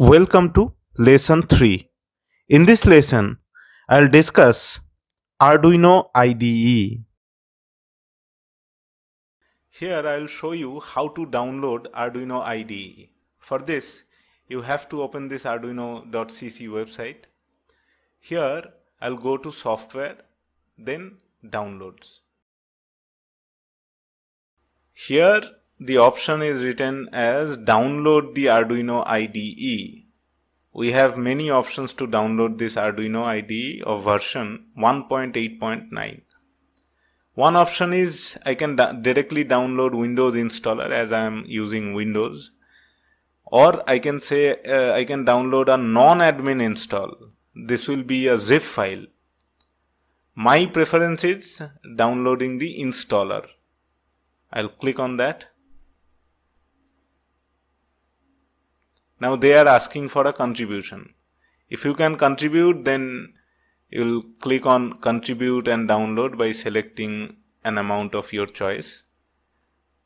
Welcome to lesson 3. In this lesson, I'll discuss Arduino IDE. Here I'll show you how to download Arduino IDE. For this, you have to open this arduino.cc website. Here I'll go to software, then downloads. Here the option is written as download the Arduino IDE. We have many options to download this Arduino IDE of version 1.8.9. One option is I can directly download Windows installer as I am using Windows or I can say uh, I can download a non-admin install. This will be a zip file. My preference is downloading the installer. I'll click on that Now they are asking for a contribution. If you can contribute, then you'll click on contribute and download by selecting an amount of your choice.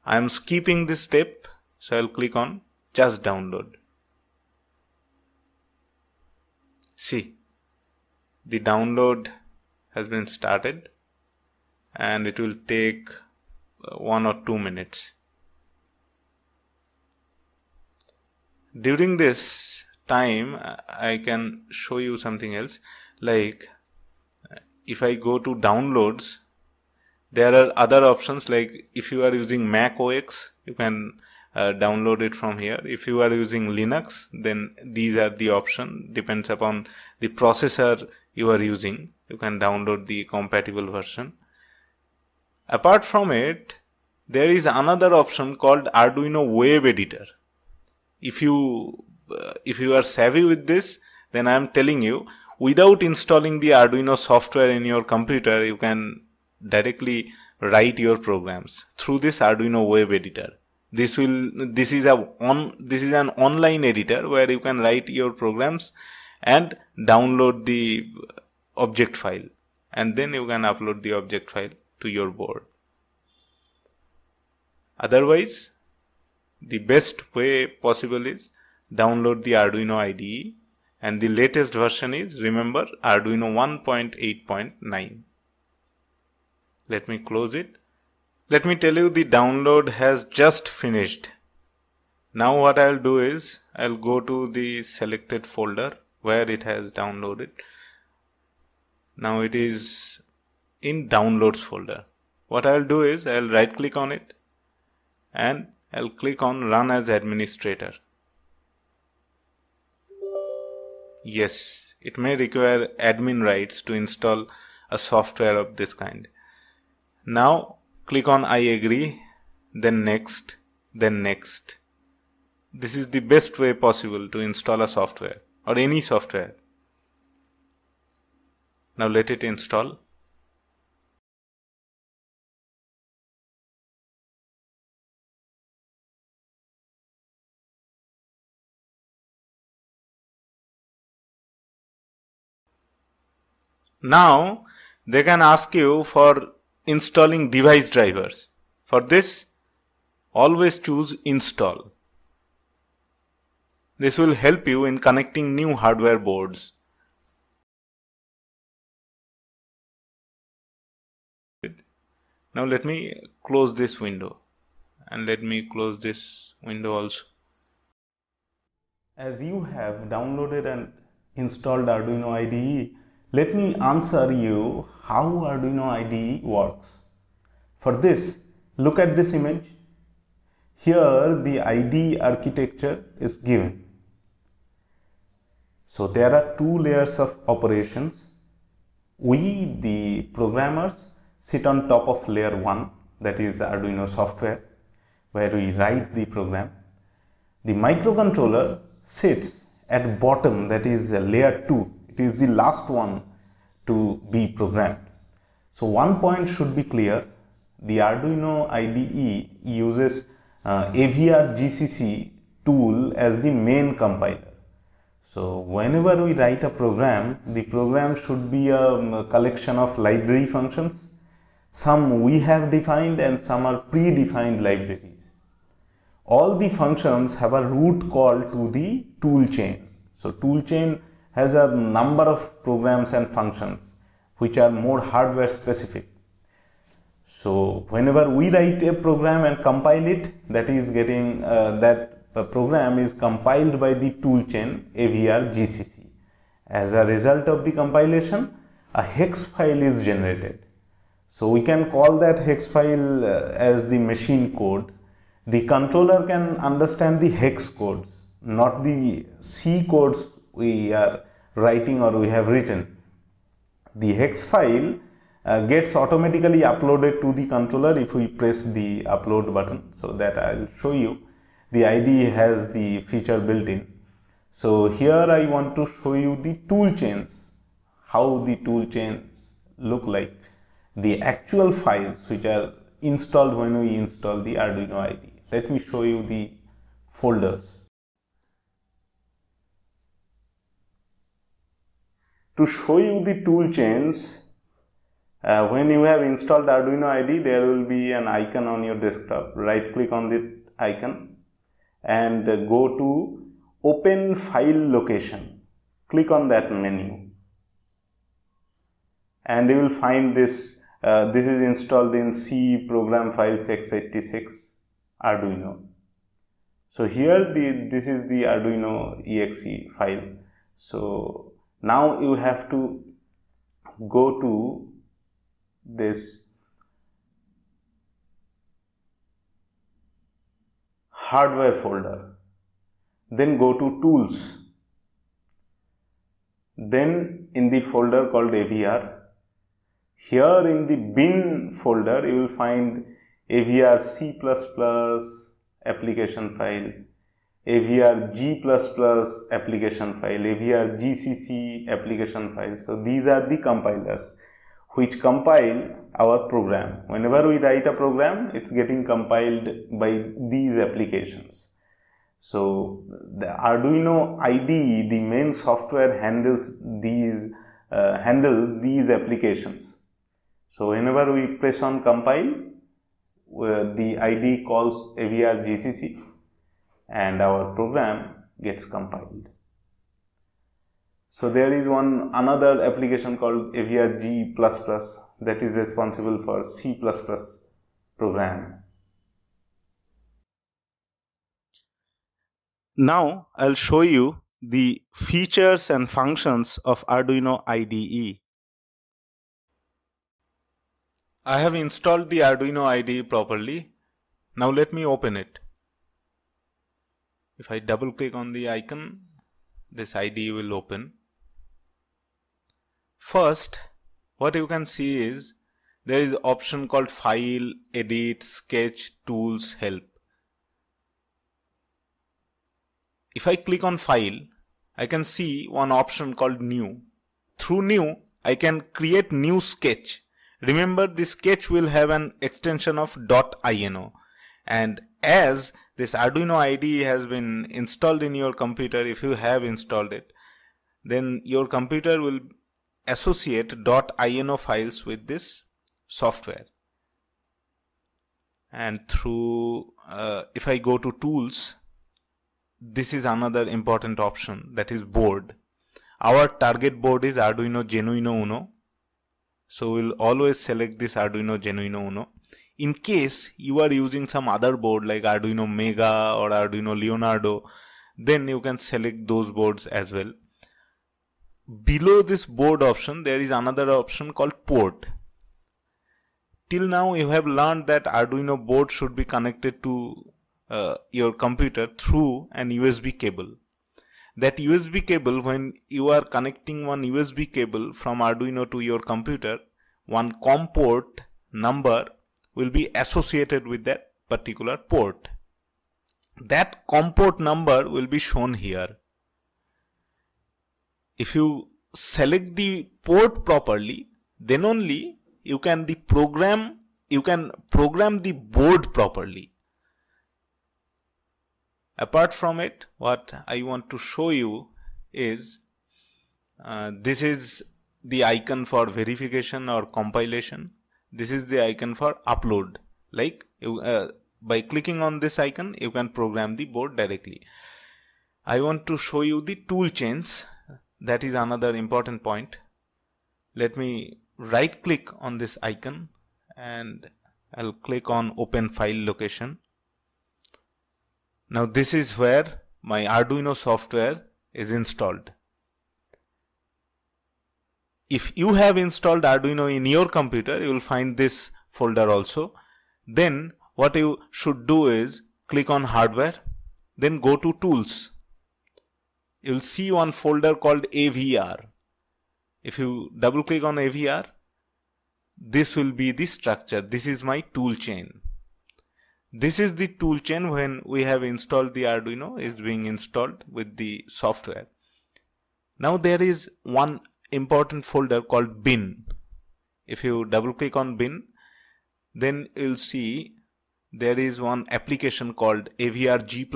I am skipping this step, so I'll click on just download. See, the download has been started and it will take uh, one or two minutes. During this time I can show you something else. Like if I go to downloads there are other options. Like if you are using Mac OS you can uh, download it from here. If you are using Linux then these are the option. Depends upon the processor you are using. You can download the compatible version. Apart from it there is another option called Arduino web editor if you uh, if you are savvy with this then i am telling you without installing the arduino software in your computer you can directly write your programs through this arduino web editor. This will this is a on this is an online editor where you can write your programs and download the object file. And then you can upload the object file to your board. Otherwise the best way possible is download the Arduino IDE and the latest version is remember Arduino 1.8.9. Let me close it. Let me tell you the download has just finished. Now what I'll do is I'll go to the selected folder where it has downloaded. Now it is in downloads folder. What I'll do is I'll right click on it and I'll click on run as administrator. Yes, it may require admin rights to install a software of this kind. Now click on I agree, then next, then next. This is the best way possible to install a software or any software. Now let it install. Now they can ask you for installing device drivers. For this, always choose install. This will help you in connecting new hardware boards. Now let me close this window and let me close this window also. As you have downloaded and installed Arduino IDE, let me answer you how Arduino IDE works. For this, look at this image. Here the IDE architecture is given. So there are two layers of operations. We, the programmers, sit on top of layer 1 that is Arduino software where we write the program. The microcontroller sits at bottom that is layer 2 it is the last one to be programmed. So one point should be clear, the Arduino IDE uses uh, AVR GCC tool as the main compiler. So whenever we write a program, the program should be a collection of library functions. Some we have defined and some are predefined libraries. all the functions have a root call to the toolchain. So tool toolchain has a number of programs and functions which are more hardware specific. So whenever we write a program and compile it, that is getting uh, that program is compiled by the toolchain AVR GCC. As a result of the compilation, a hex file is generated. So we can call that hex file uh, as the machine code the controller can understand the hex codes, not the C codes we are writing or we have written. The hex file uh, gets automatically uploaded to the controller if we press the upload button. So that I will show you. The IDE has the feature built in. So here I want to show you the tool chains, how the tool chains look like, the actual files which are installed when we install the Arduino IDE let me show you the folders. To show you the tool chains, uh, when you have installed Arduino IDE, there will be an icon on your desktop. Right click on the icon and uh, go to open file location. Click on that menu and you will find this. Uh, this is installed in C program files x86 Arduino. So here the this is the Arduino exe file. So now you have to go to this hardware folder. Then go to tools. Then in the folder called AVR here in the bin folder you will find AVR C++ application file, AVR G++ application file, AVR GCC application file. So these are the compilers which compile our program. Whenever we write a program, it's getting compiled by these applications. So the Arduino IDE, the main software handles these uh, handle these applications. So whenever we press on compile, the IDE calls AVR GCC and our program gets compiled. So there is one another application called AVR G++ that is responsible for C++ program. Now I'll show you the features and functions of Arduino IDE. I have installed the Arduino IDE properly. Now let me open it. If I double click on the icon, this IDE will open. First, what you can see is there is option called file, edit, sketch, tools, help. If I click on file, I can see one option called new. Through new, I can create new sketch Remember this sketch will have an extension of .ino and as this Arduino IDE has been installed in your computer. If you have installed it then your computer will associate .ino files with this software. And through uh, if I go to tools this is another important option that is board. Our target board is Arduino Genuino Uno. So we'll always select this Arduino Genuino Uno. In case you are using some other board like Arduino Mega or Arduino Leonardo, then you can select those boards as well. Below this board option, there is another option called port. Till now, you have learned that Arduino board should be connected to uh, your computer through an USB cable that USB cable when you are connecting one USB cable from Arduino to your computer one COM port number will be associated with that particular port. That COM port number will be shown here. If you select the port properly then only you can the program you can program the board properly. Apart from it what I want to show you is uh, this is the icon for verification or compilation this is the icon for upload. Like uh, by clicking on this icon you can program the board directly. I want to show you the tool chains. That is another important point. Let me right click on this icon and I'll click on open file location. Now this is where my Arduino software is installed if you have installed Arduino in your computer you will find this folder also. Then what you should do is click on hardware then go to tools. You'll see one folder called AVR if you double click on AVR this will be the structure. This is my tool chain. This is the tool chain when we have installed the Arduino is being installed with the software. Now there is one important folder called bin if you double click on bin then you'll see there is one application called AVR G++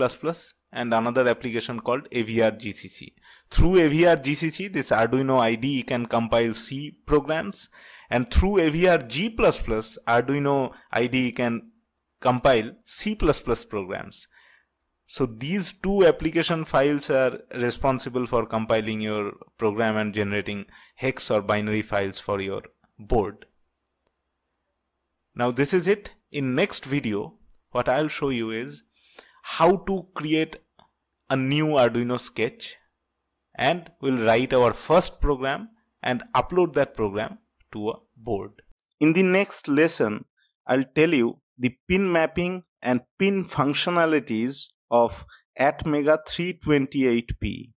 and another application called AVR GCC. Through AVR GCC, this Arduino IDE can compile C programs and through AVR G++, Arduino IDE can compile C++ programs. So these two application files are responsible for compiling your program and generating hex or binary files for your board. Now this is it. In next video, what I'll show you is how to create a new Arduino sketch and we'll write our first program and upload that program to a board. In the next lesson, I'll tell you the pin mapping and pin functionalities of ATmega 328P.